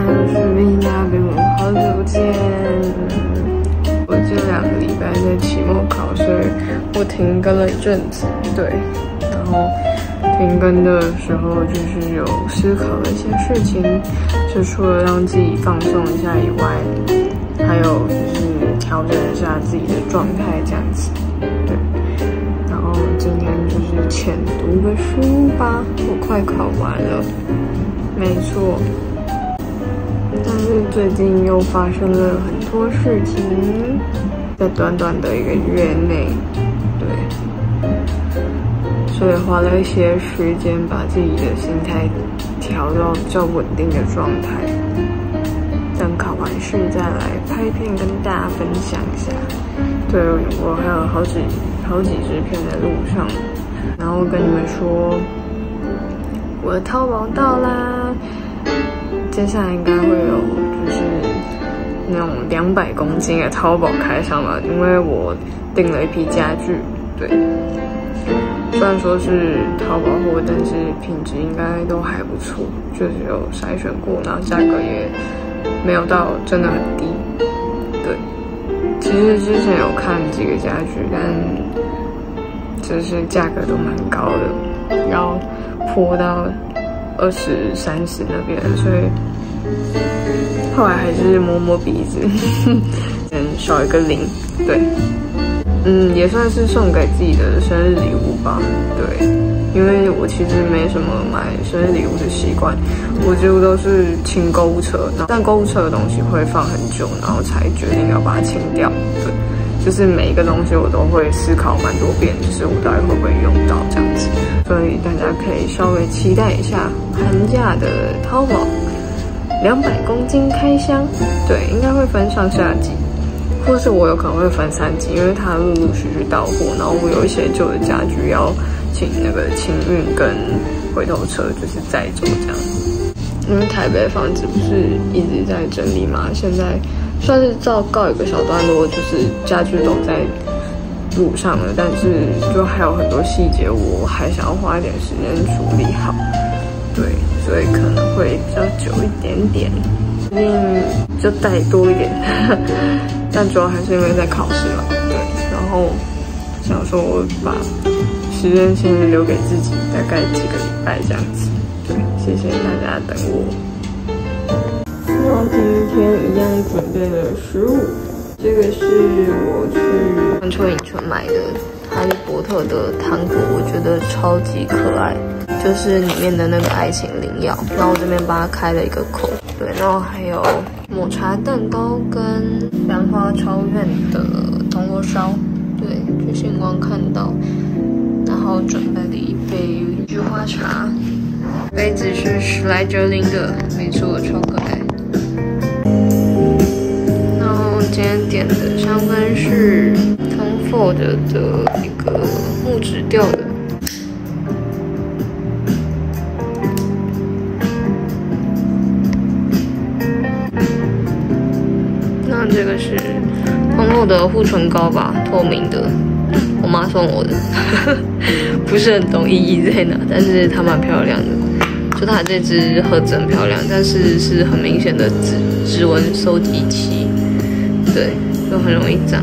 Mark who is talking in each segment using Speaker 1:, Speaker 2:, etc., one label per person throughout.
Speaker 1: 我是丽娜，好久不见。我这两个礼拜在期末考，所以我停更了一阵子。对，然后停更的时候就是有思考了一些事情，就除了让自己放松一下以外，还有就是调整一下自己的状态这样子。对，然后今天就是浅读个书吧，我快考完了。没错。但是最近又发生了很多事情，在短短的一个月内，对，所以花了一些时间把自己的心态调到比较稳定的状态。等考完试再来拍片跟大家分享一下。对，我还有好几好几支片在路上，然后跟你们说，我的淘宝到啦。接下来应该会有就是那种两百公斤的淘宝开箱了，因为我订了一批家具，对，虽然说是淘宝货，但是品质应该都还不错，就是有筛选过，然后价格也没有到真的很低，对。其实之前有看几个家具，但就是价格都蛮高的，要破到二十三十那边，所以。后来还是摸摸鼻子，嗯，少一个零，对，嗯，也算是送给自己的生日礼物吧，对，因为我其实没什么买生日礼物的习惯，我几乎都是清购物车，但购物车的东西会放很久，然后才决定要把它清掉，对，就是每一个东西我都会思考蛮多遍，就是我到底会不会用到这样子，所以大家可以稍微期待一下寒假的淘宝。两百公斤开箱，对，应该会分上下集，或是我有可能会分三集，因为它陆陆续续到货，然后我有一些旧的家具要请那个清运跟回头车，就是载走这样。因为台北房子不是一直在整理嘛，现在算是照告一个小段落，就是家具都在路上了，但是就还有很多细节，我还想要花一点时间处理好。对，所以可能会比较久一点点，决定就带多一点，但主要还是因为在考试嘛。对，然后想说我把时间先留给自己，大概几个礼拜这样子。对，谢谢大家等我。然后今天一样准备了食物，这个是我去环球影城买的哈利波特的糖果，我觉得超级可爱。就是里面的那个爱情灵药，然后我这边帮它开了一个口，对，然后还有抹茶蛋糕跟兰花超院的铜锣烧，对，去星光看到，然后准备了一杯菊花茶，杯子是史莱哲林的，没错，超可爱。然后今天点的香氛是 Tom Ford 的一个木质调的。通透的护唇膏吧，透明的，我妈送我的，不是很懂意义在哪，但是它蛮漂亮的。就它这支盒子很漂亮，但是是很明显的指指纹收集器，对，就很容易脏。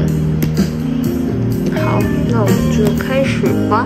Speaker 1: 好，那我们就开始吧。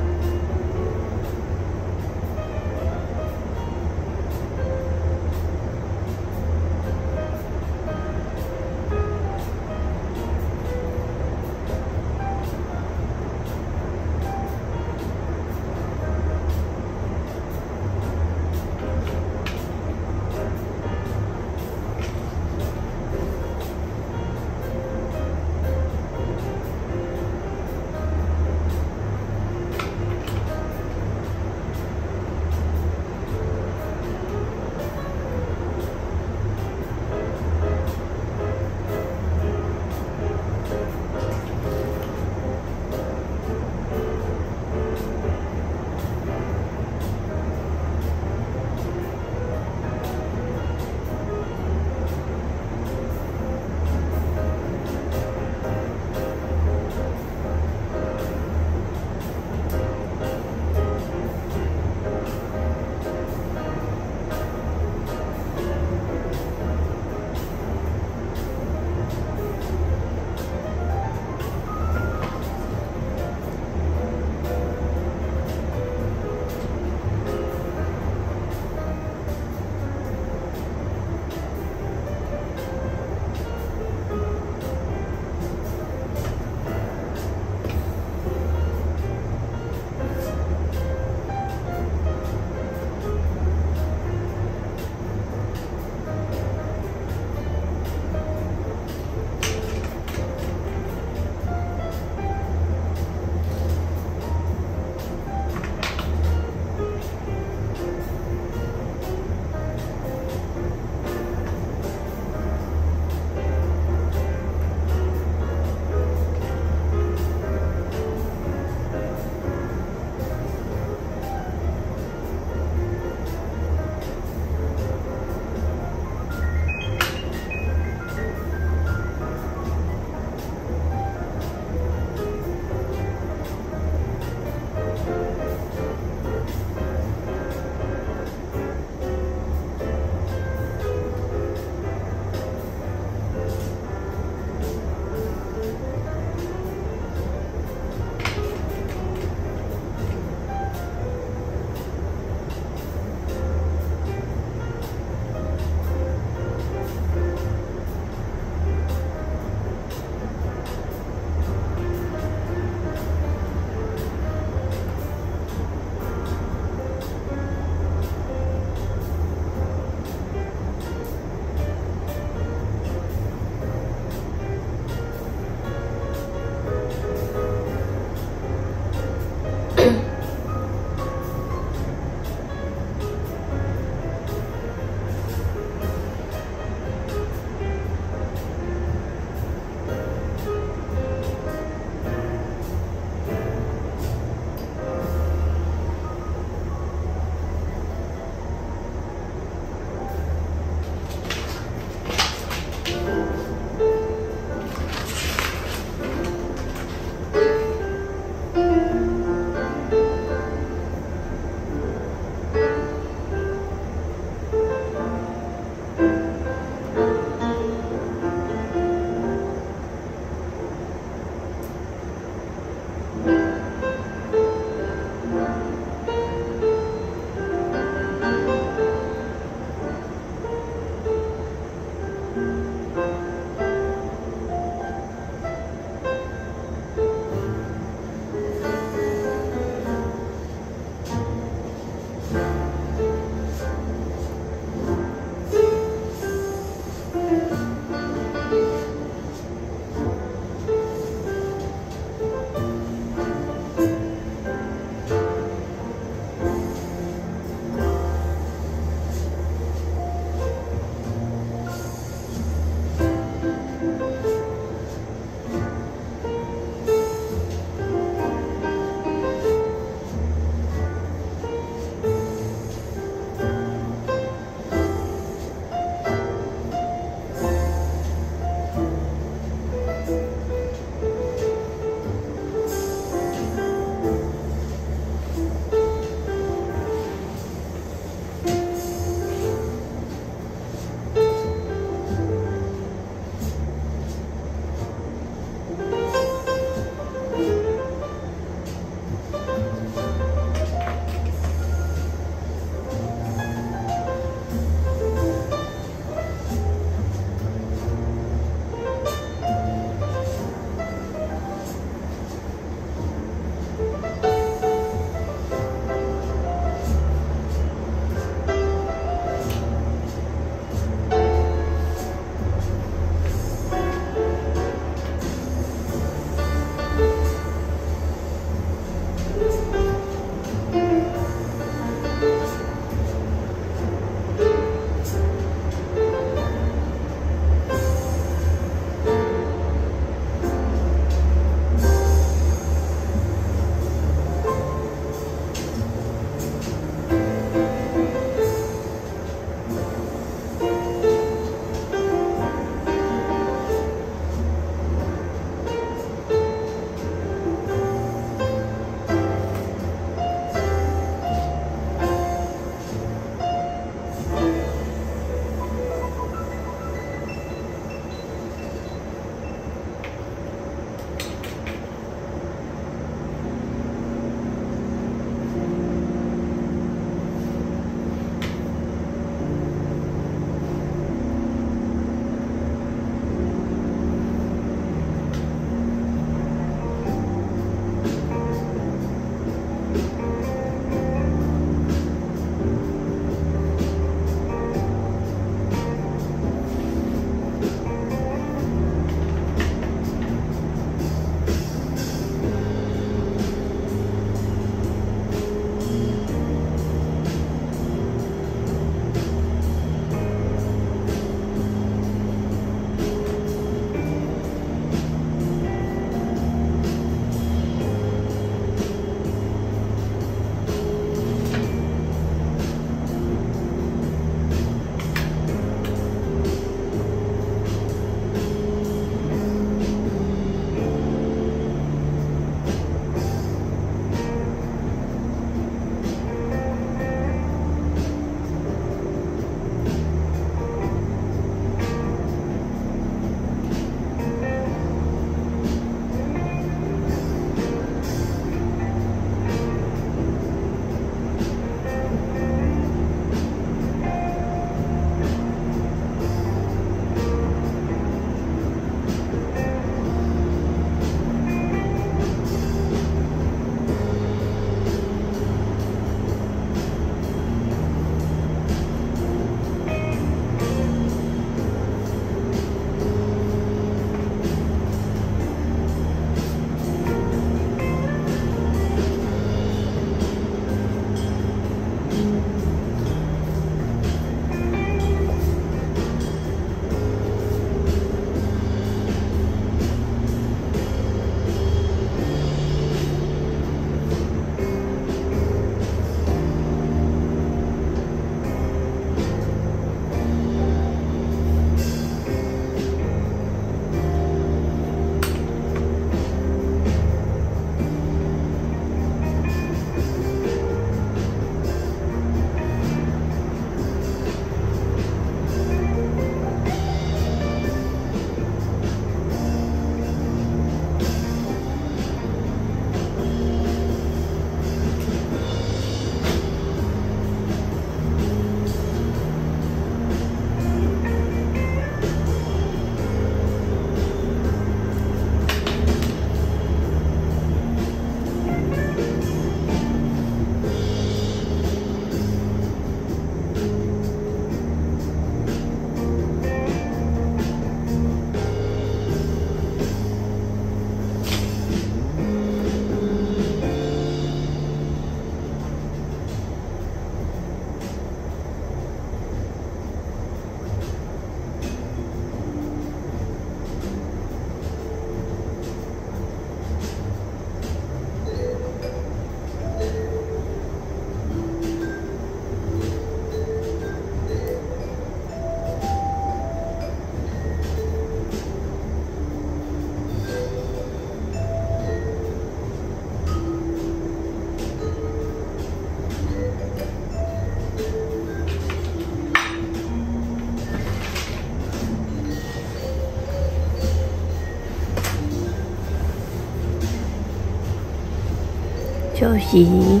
Speaker 2: 休息，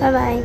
Speaker 2: 拜拜。